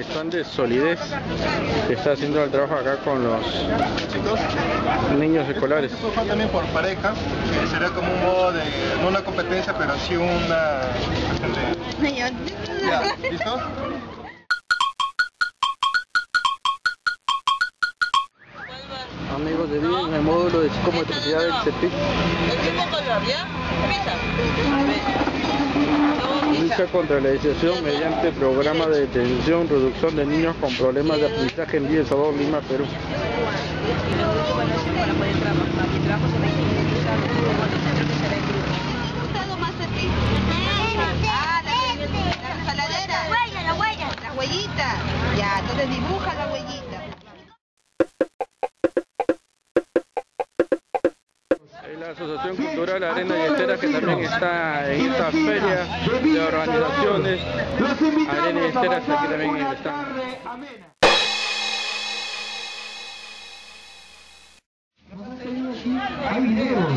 el stand de Solidez que está haciendo el trabajo acá con los niños escolares. también por pareja, eh, sería como un modo de, no una competencia, pero sí una... Ya, ¿listo? Amigos de vida en el módulo de psicomotricidad del CEPIC. Contra la decisión mediante programa de detención, reducción de niños con problemas de aprendizaje en Villa Salvador, Lima, Perú. La Asociación Cultural Arena y Estera que también está en esta feria de organizaciones. Arena y Estera está aquí también en el. Hay videos.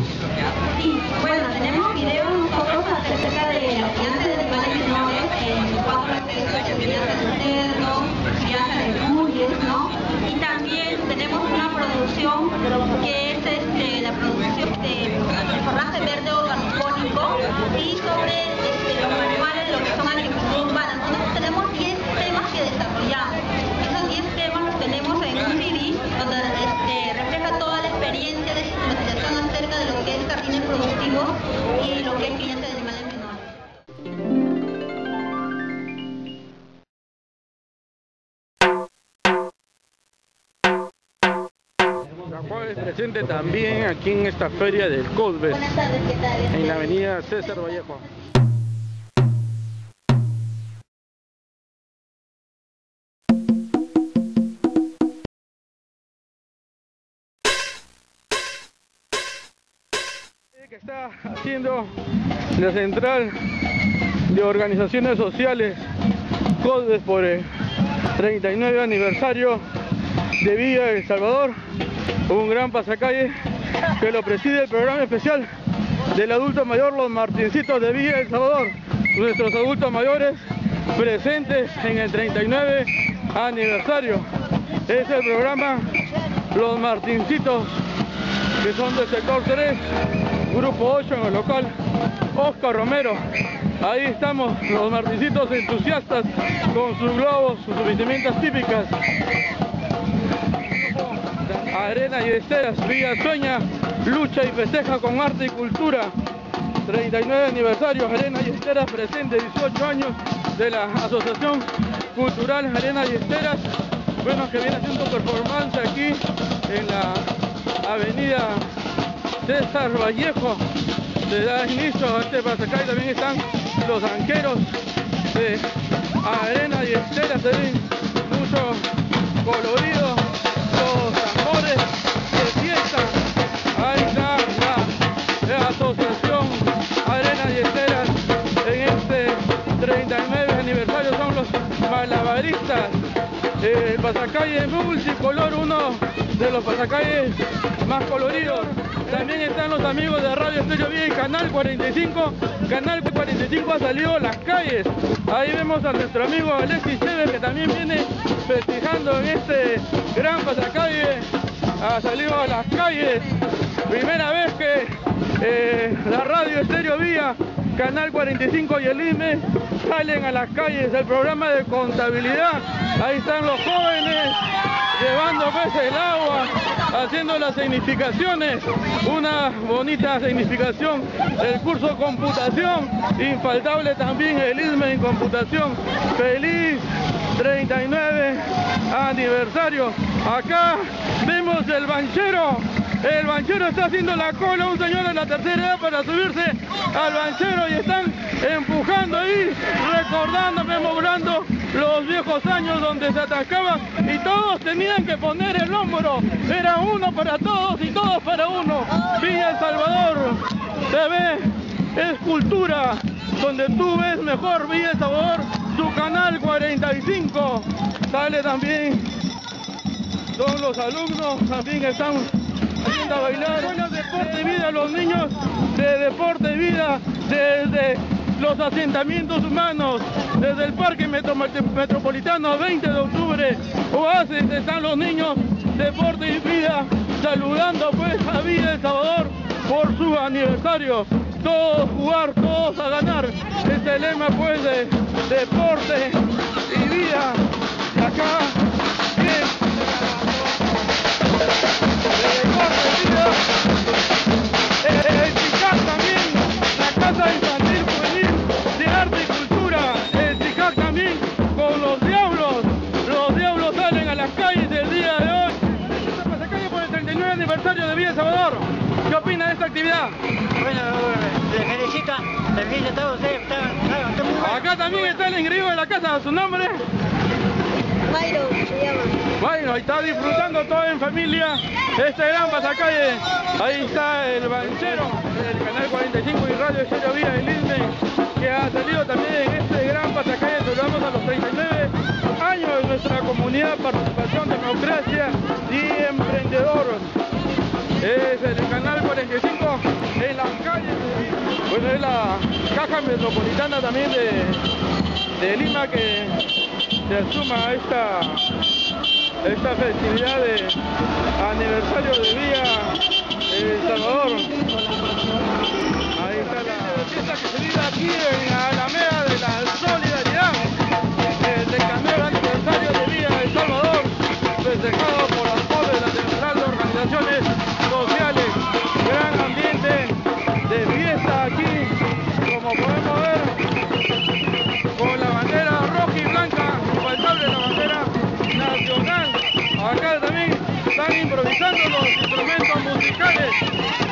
Bueno, tenemos videos nosotros acerca de los gigantes de animales menores, en cuatro accesos, gigantes de cerdo, gigantes de bulles, ¿no? Y también tenemos una producción que es este, la producción de forraje verde organofónico y sobre este, los manuales de lo que son agricultura urbana. Entonces tenemos 10 temas que desarrollamos. Esos 10 temas los tenemos en un CD donde este, refleja toda la experiencia de sistematización acerca de lo que es jardines productivos y lo que crianza de animales menores. La cual es presente también aquí en esta feria del. Este, en la avenida César Vallejo. Está haciendo la central de organizaciones sociales CODES por el 39 aniversario de Villa El Salvador, un gran pasacalle que lo preside el programa especial del adulto mayor Los Martincitos de Villa El Salvador, nuestros adultos mayores presentes en el 39 aniversario. Es el programa Los Martincitos que son del sector 3, grupo 8 en el local, Oscar Romero. Ahí estamos, los martincitos entusiastas con sus globos, sus vestimentas típicas. Arena y esteras, Villa Sueña, lucha y festeja con arte y cultura. 39 aniversario, Arena y Esteras presente, 18 años de la Asociación Cultural Arena y Esteras. Bueno, que viene haciendo performance aquí en la avenida César Vallejo. Se da inicio a este pasacay, también están los anqueros de Arena y Esteras, se ven mucho colorido, los tambores de fiesta. Ahí está la, la asociación Arena y Esteras en este 39 aniversario son los malabaristas. El pasacalle multicolor, uno de los pasacalles más coloridos. También están los amigos de Radio Estéreo Vía y Canal 45. Canal 45 ha salido a las calles. Ahí vemos a nuestro amigo Alexis Chévez que también viene festejando en este gran pasacalle. Ha salido a las calles. Primera vez que eh, la Radio Estéreo Vía, Canal 45 y el IME salen a las calles. El programa de contabilidad. Ahí están los jóvenes llevando pues el agua, haciendo las significaciones, una bonita significación del curso computación, infaltable también el ISME en computación. Feliz 39 aniversario. Acá vemos el banchero. El banchero está haciendo la cola, un señor de la tercera edad para subirse al banchero y están empujando ahí, recordando, memorando los viejos años donde se atascaba y todos tenían que poner el hombro. Era uno para todos y todos para uno. Villa El Salvador, TV, es cultura, donde tú ves mejor Villa El Salvador, su canal 45. Sale también, son los alumnos, también están haciendo a bailar. Deporte y vida, los niños de deporte y vida desde los asentamientos humanos, desde el Parque Metropolitano 20 de octubre, oasis están los niños, deporte y vida, saludando pues a Vida El Salvador por su aniversario. Todos jugar, todos a ganar. Este lema pues de deporte y vida. Acá, actividad? Bueno, le felicito, le felicito a todos ustedes, está, está, está muy bueno. Acá también está el ingreso de la casa, ¿su nombre? Mayro se llama. Bueno, ahí está disfrutando todo en familia este gran pasacalle. Ahí está el banchero del canal 45 y Radio Estéreo Vía del Isme, que ha salido también en este gran pasacalle. Saludamos a los 39 años de nuestra comunidad, participación, democracia y emprendedor. Es el canal es la caja metropolitana también de, Lima que se suma a esta, esta festividad de aniversario de Vía El Salvador. Improvisando los instrumentos musicales.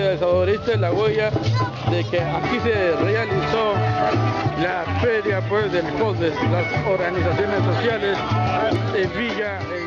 De vida de Salvador. Esta es la huella de que aquí se realizó la feria pues del CODES, las organizaciones sociales de Villa El